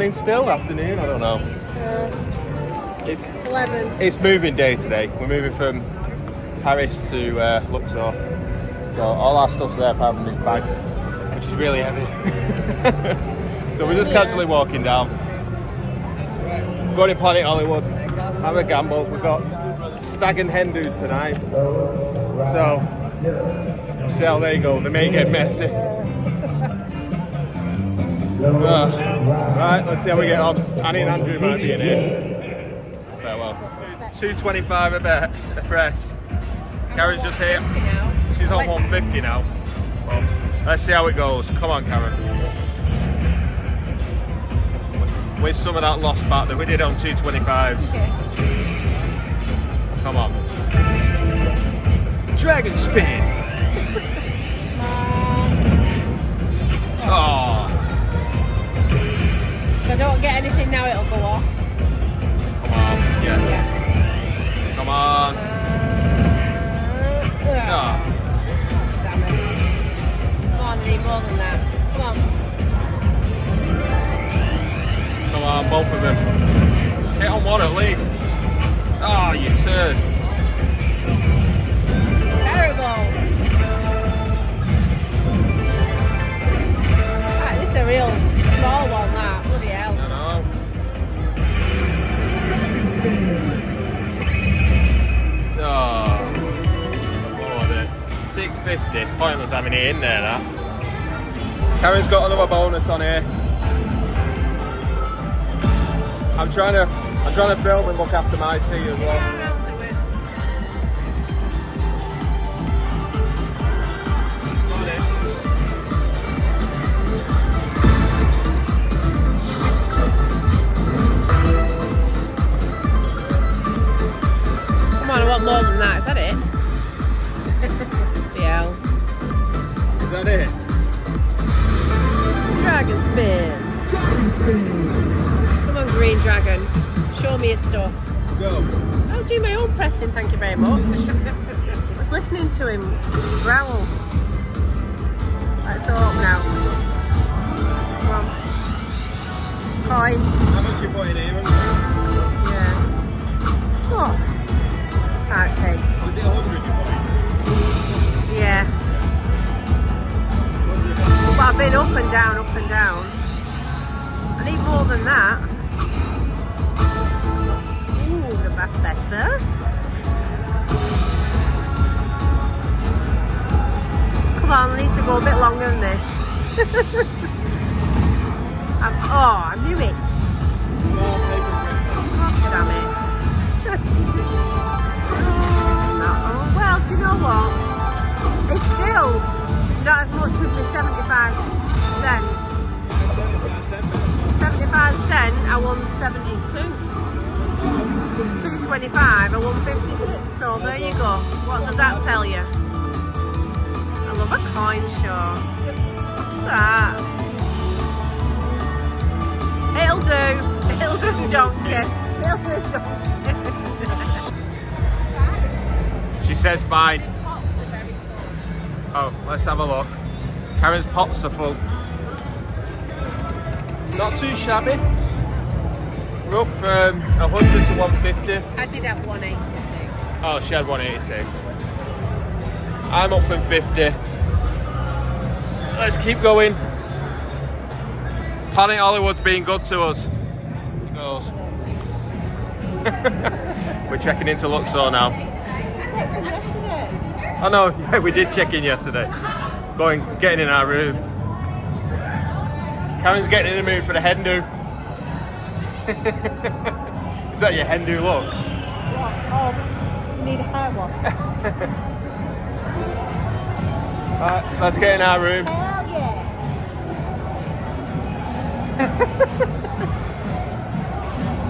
morning still? Afternoon? I don't know. Uh, It's, 11. it's moving day today. We're moving from Paris to uh, Luxor. So all our stuff's there apart from this bag, which is really heavy. so we're just casually walking down. Going to Planet Hollywood. Have a gamble. We've got stag and hen do's tonight. So see how they go. They may get messy. Uh, right, let's see how we get on. Annie and Andrew might be in here. Farewell. 225 a bet, a press. Karen's just here. She's on 150 now. Well, let's see how it goes. Come on, Karen. With some of that lost back that we did on 225s. Come on. Dragon spin. Oh, don't get anything now, it'll go off. come on. Yeah. Come on. Uh, Oh. Damn it. Come on, I need more than that. Come on. Come on, both of them. Hit on one at least. Oh, you turd. Terrible. Right, this is a real small one, that. Oh. Lord, it. 650. Pointless having it in there, that. Karen's got another bonus on here. I'm trying to I'm trying to film and look after my seat as well. Listening not as much as the 75 cent. 75 cent, I won 72. 225, I won 56. So there you go. What does that tell you? I love a coin show. What's that? It'll do. It'll do, donkey. It'll do, donkey. She says fine. Oh, let's have a look. Karen's pots are full. Not too shabby. We're up from 100 to 150. I did have 186. Oh, she had 186. I'm up from 50. Let's keep going. Planet Hollywood's being good to us. Goes. We're checking into Luxor now. Oh know, yeah, we did check in yesterday. Going, getting in our room. Karen's getting in the mood for the hen do. Is that your hen do look? Oh, need a hair wash. Right, let's get in our room. Hell yeah.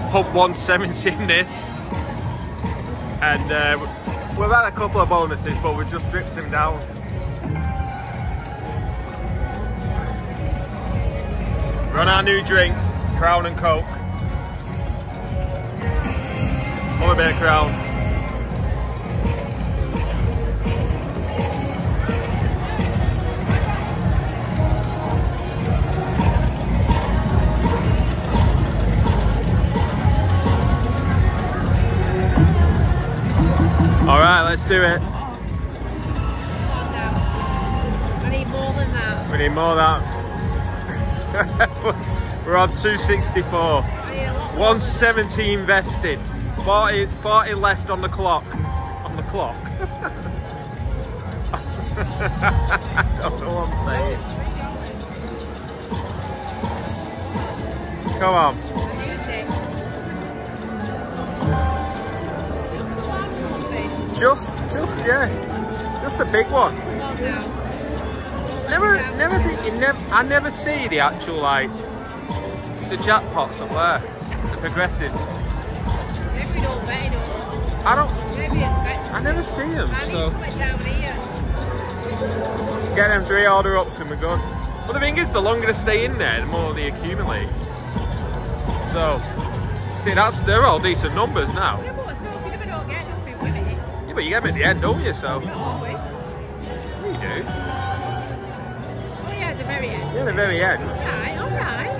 Hub 170 in this. And uh, we've had a couple of bonuses, but we've just dripped him down. Run our new drink, Crown and Coke. More bit of Crown. Do it. I need more than that. We need more that. We're on 264. I need a lot more. 170 invested. 40, 40 left on the clock. On the clock. I don't know what I'm saying. Come on. I need this. Just the one coffee. Just, yeah. Just a big one. Calm down. Don't let Never, never think, you never, I never see the actual, like, the jackpots up there. The progressives. Maybe we don't bet enough. I don't, Maybe it's better. I never see them. I So. down here. Get them three order ups and we're good. But the thing is, the longer they stay in there, the more they accumulate. So, see, that's they're all decent numbers now. You get them at the end, don't you? So, Not always. yeah, you do. Oh yeah, at the very end. Yeah, the very end. Alright, alright.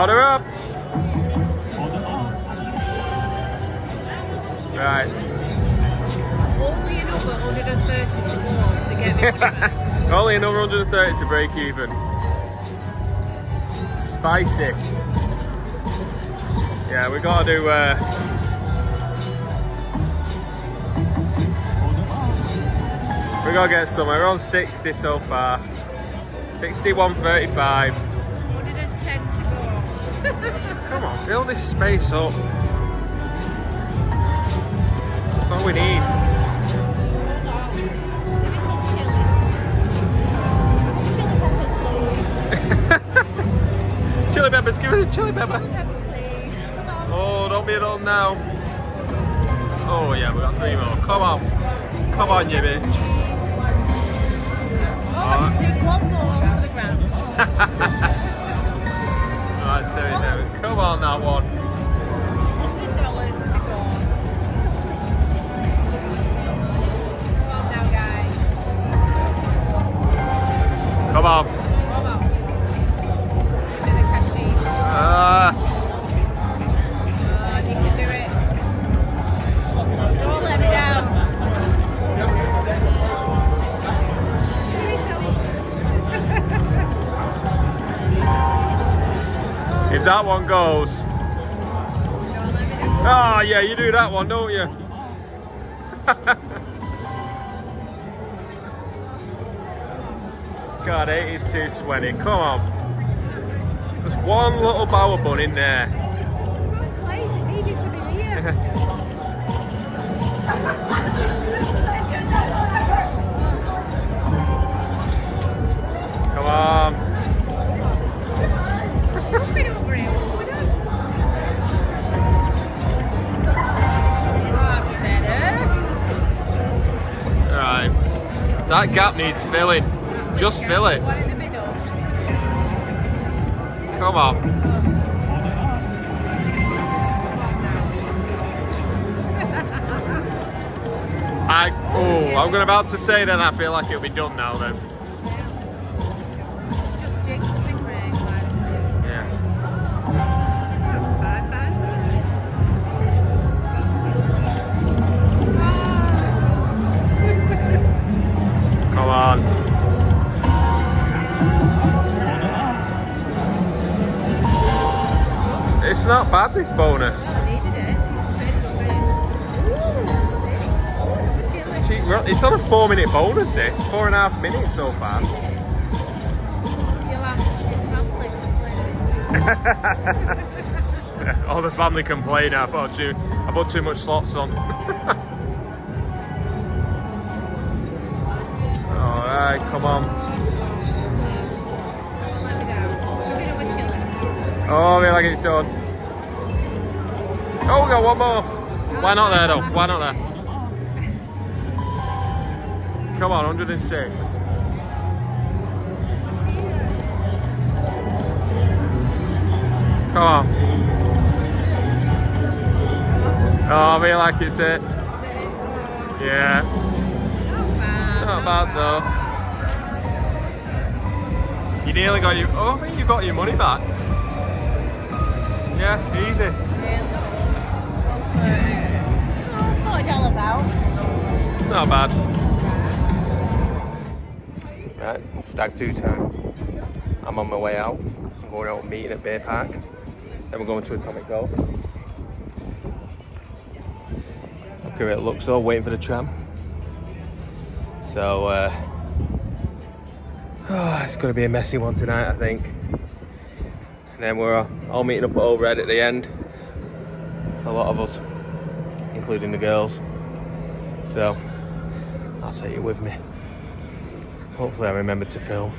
Order up. Right. Only another 130 to go to get me. Only another 130 to break even. Spicy. Yeah, we gotta do. Uh, we gotta get somewhere. We're on 60 so far. 61.35. 110 to go. Come on, fill this space up. That's all we need. Chili peppers, give us a chili pepper. Oh, don't be at home now. Oh yeah, we got three more. Come on. Come on, you bitch. Ground. Right, so it now. Come on, that one. That one goes. Ah, yeah, you do that one, don't you? God, 82.20. Come on. Just one little bower bun in there. Come on. That gap needs filling. Just fill it. One in the middle. Come on. I oh, I'm gonna about to say then I feel like it'll be done now then. Gee, well, It's on a four minute bonus this, four and a half minutes so far. You'll have family All the family complain I put too I put too much slots on. Alright, come on. Don't let me down. Give me another chili. Oh, I feel like it's done. Oh, we got one more. Why not there though? Why not there? Come on, 106. Come on. Oh, I feel like it's it. Yeah, not bad though. You nearly got your. Oh, you got your money back. Yeah, easy. Oh, $40 out. Not bad. Right, stag two time. I'm on my way out. I'm going out meeting at Bay Park. Then we're going to Atomic Golf. Look how it looks though, waiting for the tram. So, uh, oh, it's going to be a messy one tonight, I think. And then we're all meeting up at Ole Red at the end. A lot of us, including the girls. So, I'll take you with me. Hopefully I remember to film.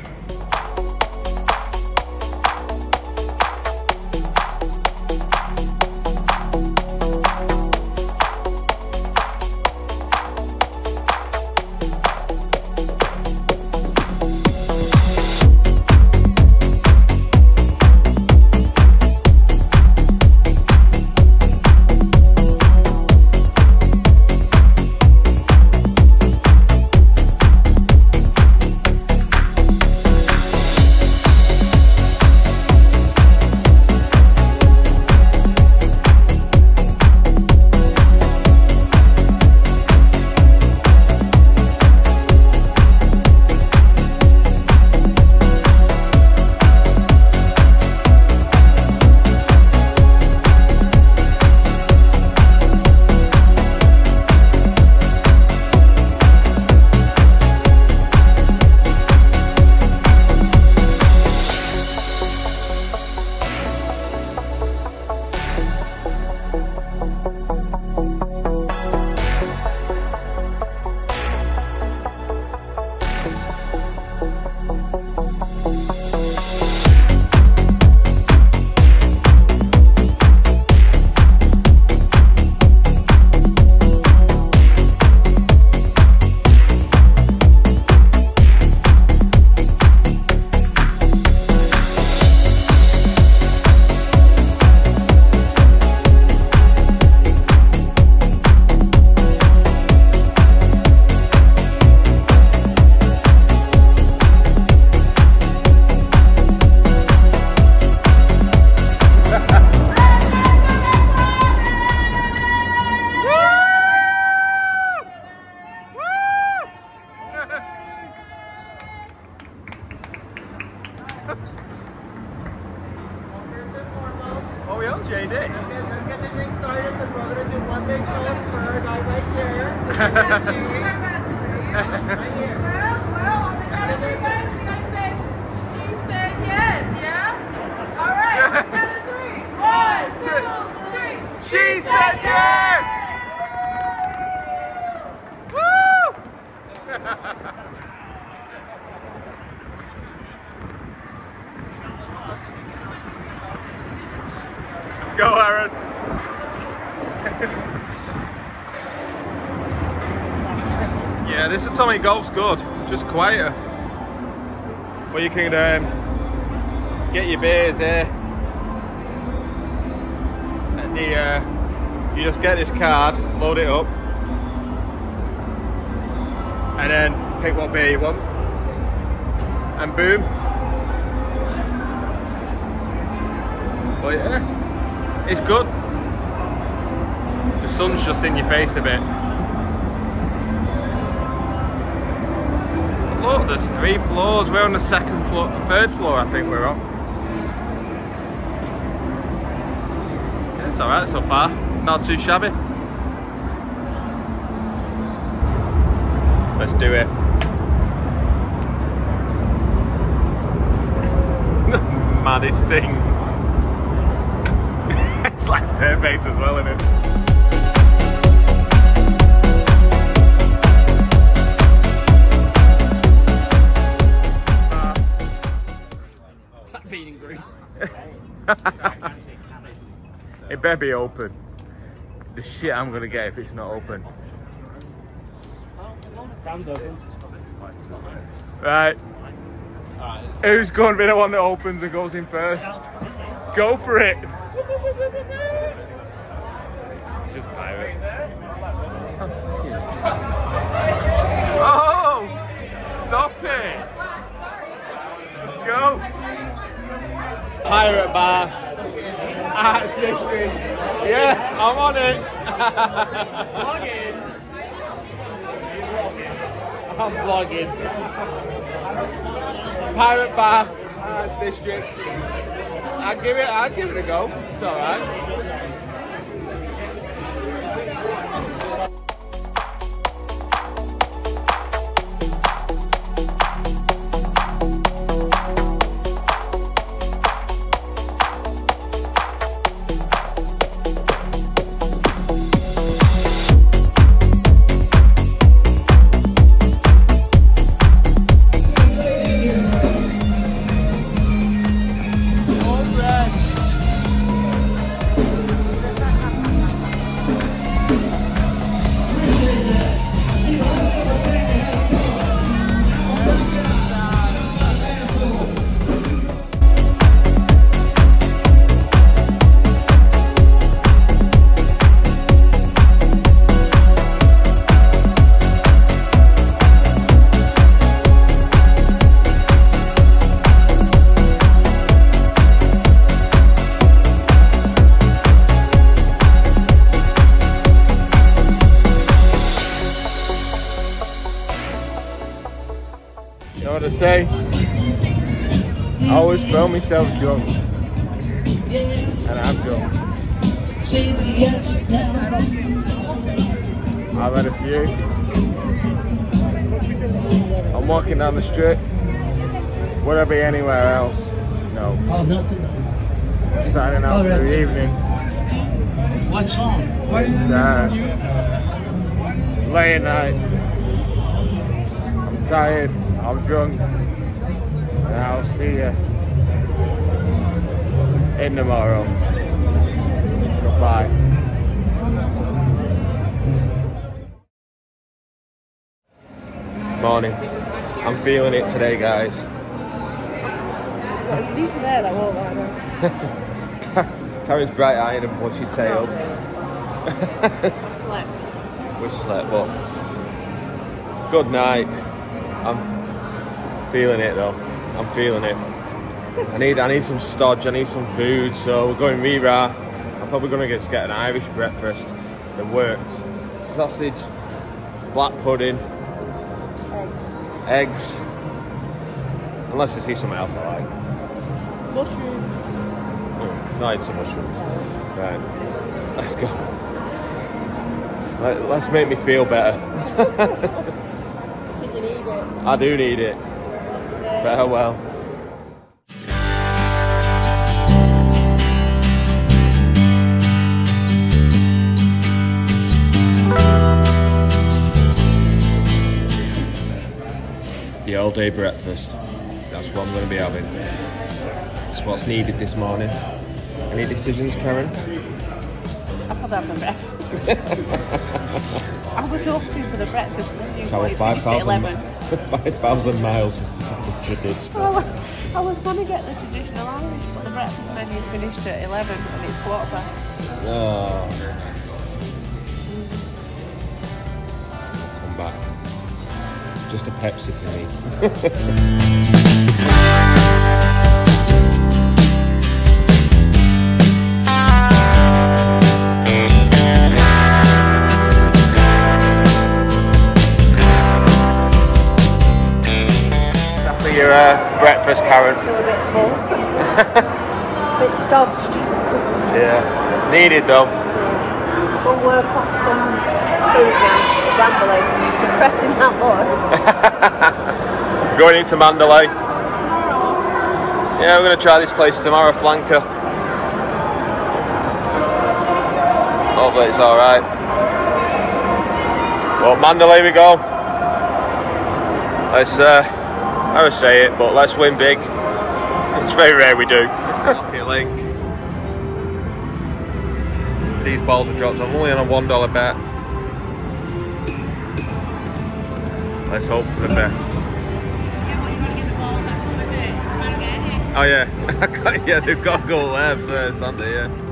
But you can um, get your beers here. And the, uh, you just get this card, load it up, and then pick what beer you want, and boom. But yeah, it's good. The sun's just in your face a bit. Look, there's three floors. We're on the second floor, third floor, I think we're on. It's alright so far, not too shabby. Let's do it. Maddest thing. it's like perfect as well, isn't it? it better be open. The shit I'm gonna get if it's not open. Right. Who's going to be the one that opens and goes in first? Go for it. It's just pirate. Oh! Pirate bar. Ah, At fishing. Yeah, I'm on it. I'm vlogging. Pirate Bar ah, Arts District. I'd give it. I'd give it a go. It's all right. Myself drunk. And I'm drunk. I've had a few. I'm walking down the street. Would I be anywhere else? No. Oh, not tonight. Signing out for the evening. What song? It's uh, late at night. I'm tired. I'm drunk. And I'll see you in tomorrow. Goodbye. Morning. I'm feeling it today, guys. These are there that won't lie Karen's bright eyed and bushy tailed. Slept. We slept, but good night. I'm feeling it though. I'm feeling it. I need I need some stodge, I need some food, so we're going Ri Ra. I'm probably gonna get, get an Irish breakfast that works. Sausage, black pudding, eggs. Eggs. Unless I see something else I like. Mushrooms. No, I need some mushrooms. Right. Let's go. Let, let's make me feel better. I think you need it. I do need it. Farewell. Day breakfast. That's what I'm going to be having. It's what's needed this morning. Any decisions, Karen? I probably have my breakfast. I was hoping for the breakfast menu. Travel but it finished at 5,000 11. 5,000 miles. Well, I was going to get the traditional Irish, but the breakfast menu finished at 11 and it's quarter past. Oh. Just a Pepsi for me. After your uh, breakfast, Karen. Feel a bit full. a bit stodged. Yeah. Needed though. Go work off some food now. Rambling. Just pressing that button. Going into Mandalay. Yeah, we're gonna try this place tomorrow, Flanker. Hopefully it's alright. Well, Mandalay we go. Let's, uh, I would say it, but let's win big. It's very rare we do. Lucky link. These balls are dropped. I'm only on a one dollar bet. Let's hope for the best. Oh yeah, yeah, they've got to go there first, haven't they? Yeah.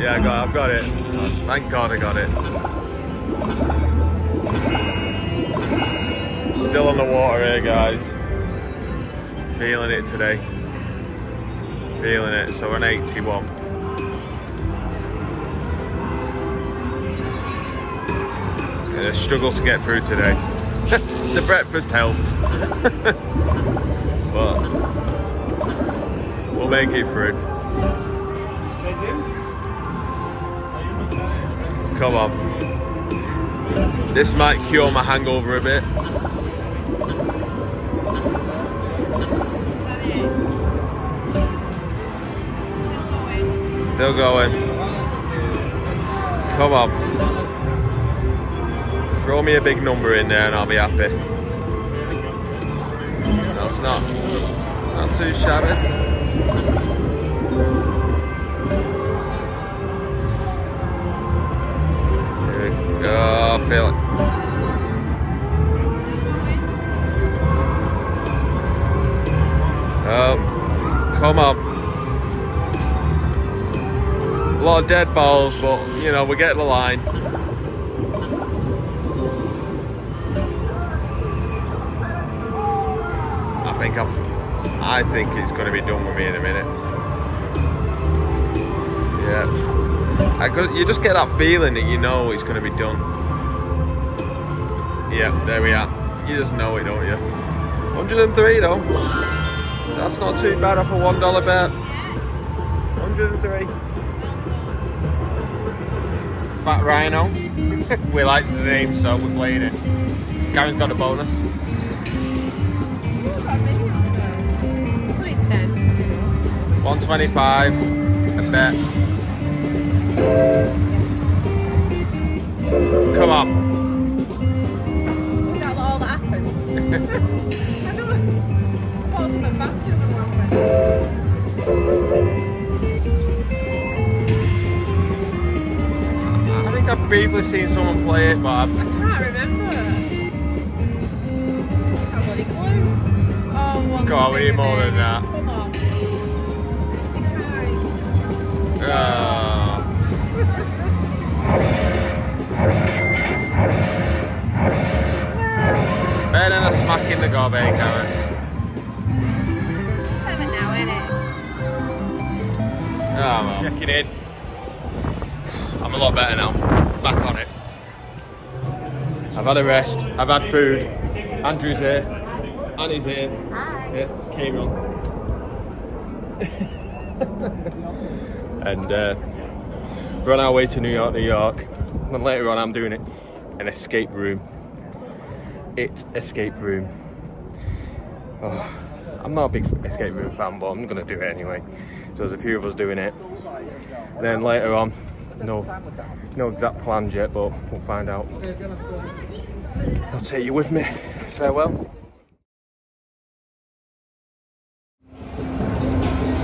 Yeah, I got, I've got it. Thank God I got it. Still on the water here, guys. Feeling it today. Feeling it. So we're 81. Yeah, struggle to get through today. the breakfast helps. but we'll make it through. Come on. This might cure my hangover a bit. Still going. Come on. Throw me a big number in there and I'll be happy. That's not, not too shabby. Here we go, I feel it. Oh, come on. A lot of dead balls, but you know, we get the line. I think it's going to be done with me in a minute. Yeah. I you just get that feeling that you know it's going to be done. Yeah, there we are. You just know it, don't you? 103 though. That's not too bad off a one dollar bet. 103. Fat Rhino. we like the name, so we're playing it. Karen's got a bonus. 125. A bet. Come on. Is that all that happened? I don't know. I thought something faster than went. I think I've briefly seen someone play it, but I've, I can't remember. I've got a clue. Oh, one we need more than that. Come better than a smack in the gob, Karen? Have it now, innit? Oh, well. Checking in. I'm a lot better now. Back on it. I've had a rest. I've had food. Andrew's here. Annie's here. Hi. Yes, Cameron. and uh, we're on our way to New York, New York. And later on, I'm doing it an escape room. IT escape room. Oh, I'm not a big escape room fan, but I'm gonna do it anyway. So there's a few of us doing it. And then later on, no, no exact plans yet, but we'll find out. I'll take you with me. Farewell.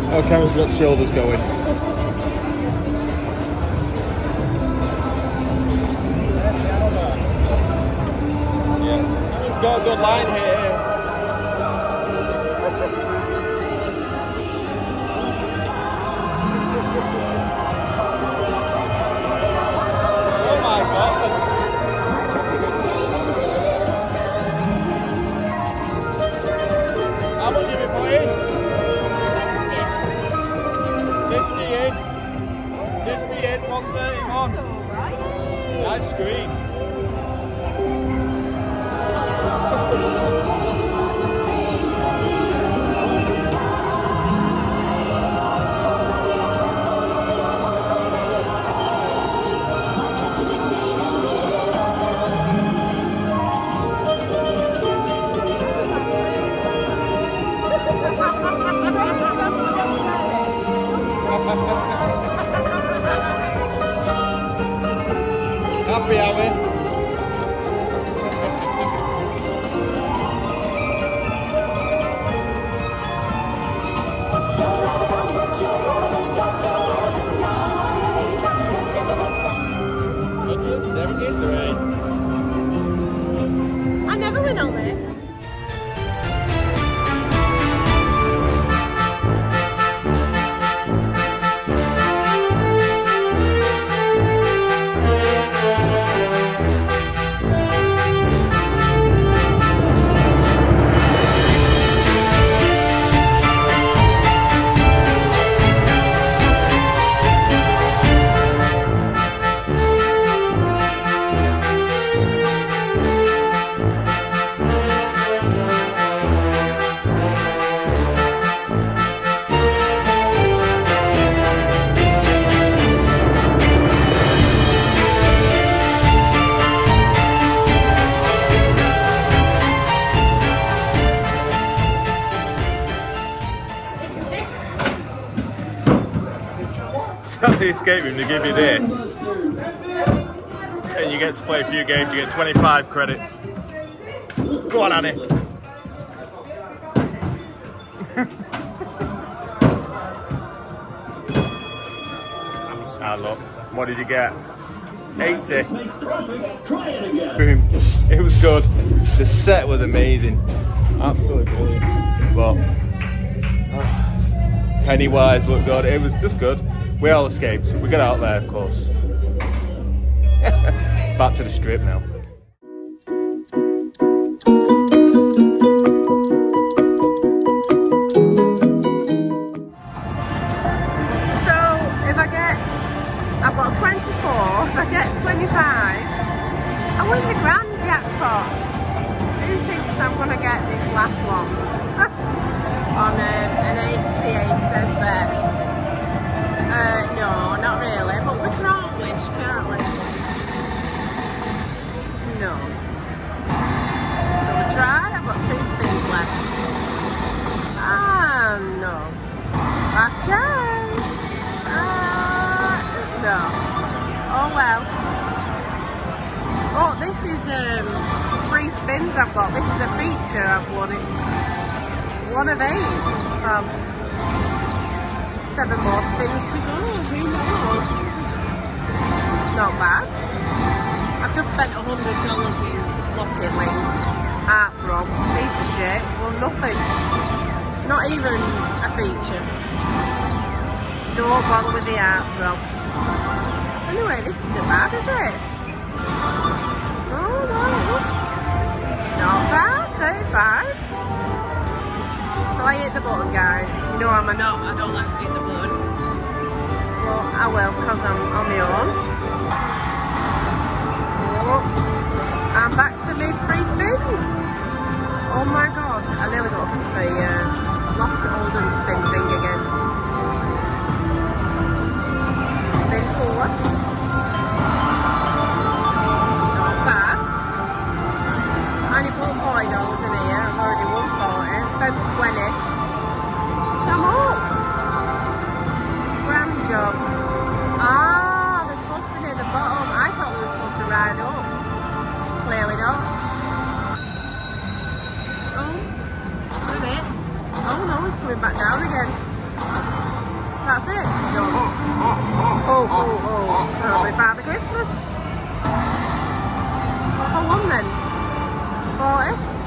Oh, Karen's got shoulders going. Good line here. Oh my god. How much have you put in? 58. 58, 131. Nice screen. Escape room, they give you this. And you get to play a few games, you get 25 credits. Go on, Annie. Look. What did you get? 80. Boom. It was good. The set was amazing. Absolutely brilliant. But ah, Pennywise looked good. It was just good. We all escaped. We got out there, of course. Back to the strip now. So if I get, I've got 24, if I get 25, I win the grand jackpot. Who thinks I'm going to get this last one? On um, an 88 cent bet. Ah, no. Last chance. Ah, no. Oh well. Oh, this is um, three spins I've got. This is a feature I've won it. One of eight. Um, seven more spins to go. Who knows? Not bad. I've just spent a hundred dollars in Lock It Link. Art from piece of shit. Well, nothing. Not even a feature. Don't bother with the art from. Anyway, this isn't bad, is it? Oh no. Not bad, 35. So I hit the button, guys. You know I'm a not, I don't like to hit the button. Well, I will, because I'm on my own. Oh, I'm back to me free spins. Oh my god, I nearly got the uh, loft Olden spin thing again. Spin four.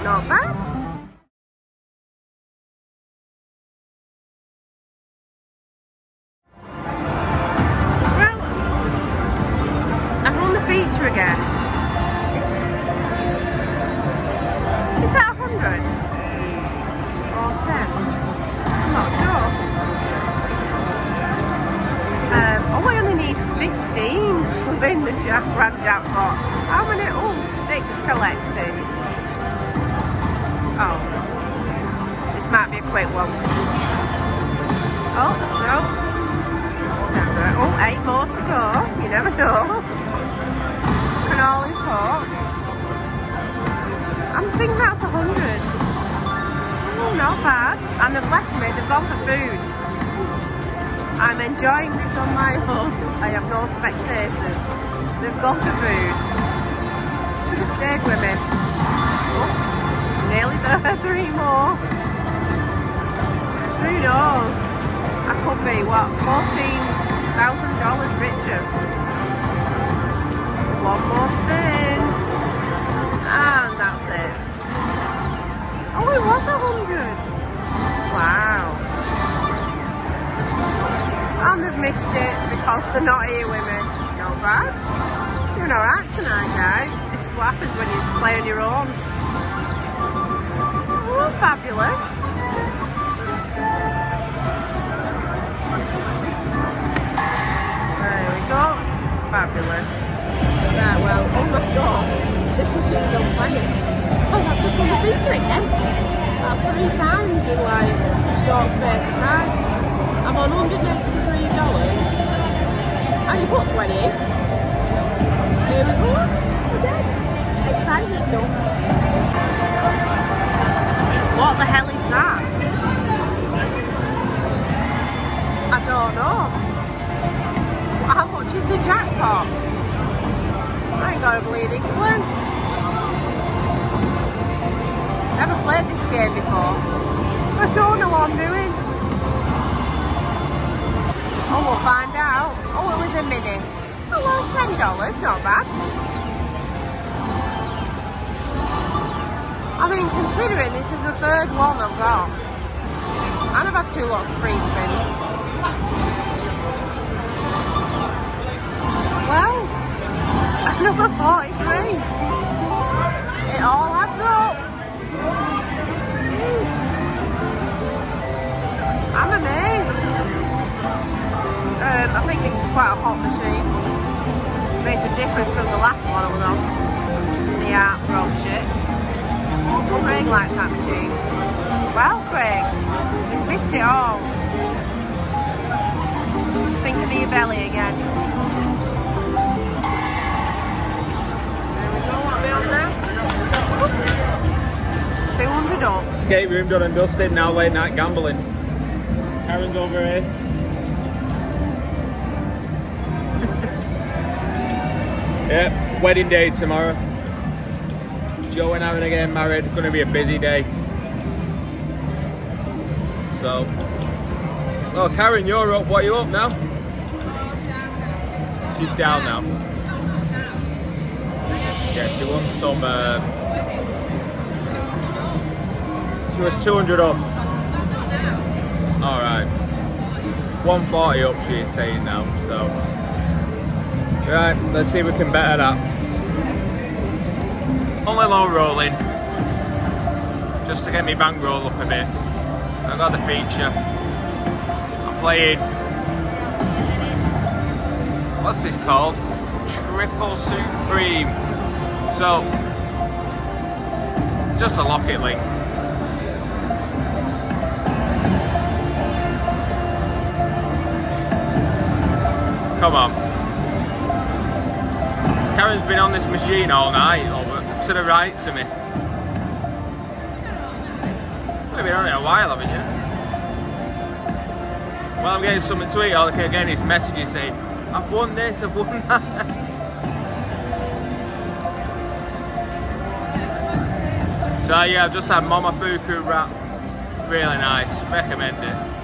40. Not $14,000. One more spin. And that's it. Oh, it was a hundred. Wow. And they've missed it because they're not here with me. Not bad. Doing alright tonight, guys. This is what happens when you play on your own. Oh, fabulous. Fabulous. Well, oh my god. This machine's on fire. Oh, I've just won the feature again. That's three times in like short space of time. I'm on $183. And you put 20 in. Here we go. Again. Exciting stuff. What the hell is that? I don't know. Is the jackpot? I ain't got a bleeding clue. Never played this game before. I don't know what I'm doing. Oh, we'll find out. Oh, it was a mini. Oh, well, $10, not bad. I mean, considering this is the third one I've got. And I've had two lots of free spins. Another 43. It all adds up. Jeez. I'm amazed. Um, I think this is quite a hot machine. Makes a difference from the last one I was on. The roll shit. Craig likes that machine. Well, Craig, you've missed it all. Thinking of your belly again. 200 up. Skate room done and dusted, now late night gambling. Karen's over here. yeah, wedding day tomorrow. Joe and Aaron are getting married, it's gonna be a busy day. So, oh Karen, you're up, what are you up now? She's down now. Yeah, she wants some, uh, she was 200 up. Alright. 140 up she's saying now, so. Right, let's see if we can better that. Only low rolling. Just to get me bankroll up a bit. I got the feature. I'm playing. What's this called? Triple Supreme. So, just a Lock It Link. Come on. Karen's been on this machine all night, over to the right to me. You've been on it a while, haven't you? Well, I'm getting something to eat. All I can get is messages saying, I've won this, I've won that. So yeah, I've just had Momofuku wrap. Really nice. Recommend it.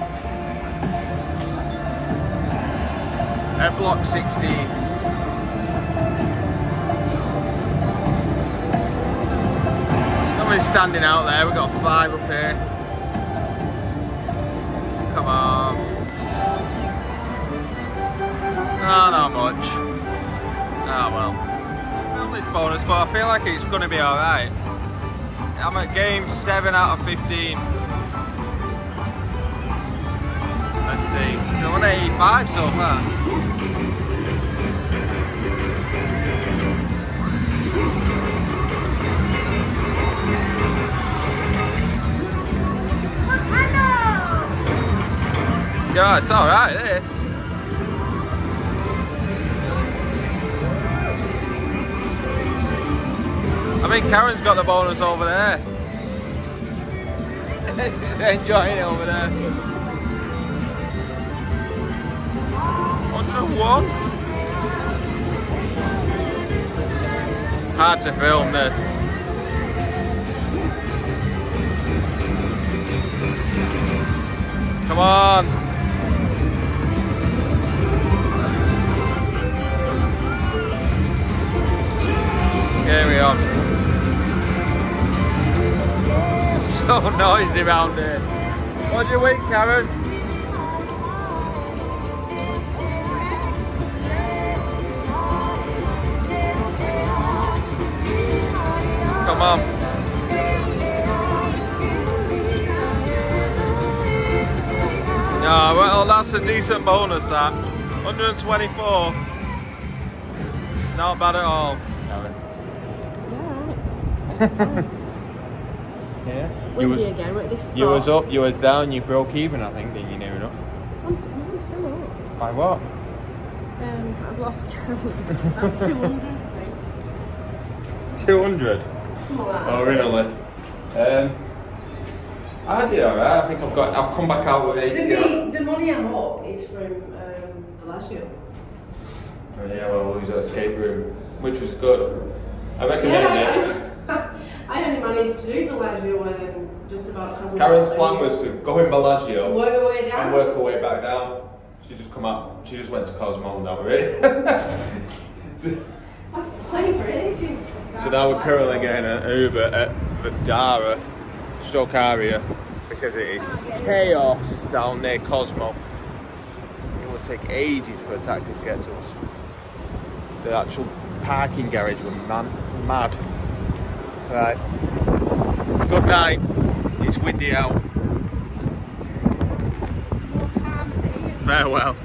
At block 16. Nobody's standing out there. We've got five up here. Come on. No, not much. Oh well. Lovely bonus, but I feel like it's going to be alright. I'm at game 7 out of 15. Let's see. Still 185 so far. Yeah, it's alright this. I think Karen's got the bonus over there. She's enjoying it over there. 101. Hard to film this. Come on. Carry on. So noisy round here. What do you think, Karen? Come on. Yeah, well, that's a decent bonus, that. 124. Not bad at all. Yeah. Windy was, again, we're at this spot. you was up, you was down, you broke even, I think, didn't you, near enough? I'm, s- I'm still up. By what? Um, I've lost count. I'm 200. 200. Something. Oh, really? Um, I did alright, I think I've got, I've come back out with 80. The, the money I'm up is from um, Bellagio. And yeah, well, we was at escape room, which was good. I recommend it. Yeah, I, I only managed to do Bellagio and then just about Cosmo. Karen's plan was to go in Bellagio work her way down. and work her way back down. She just come up. She just went to Cosmo and that was it. I was playing for so now we're currently getting an Uber at Vdara, Stoke area, because it is chaos down near Cosmo. It will take ages for a taxi to get to us. The actual parking garage were man mad. Right. It's a good night. It's windy out. Farewell.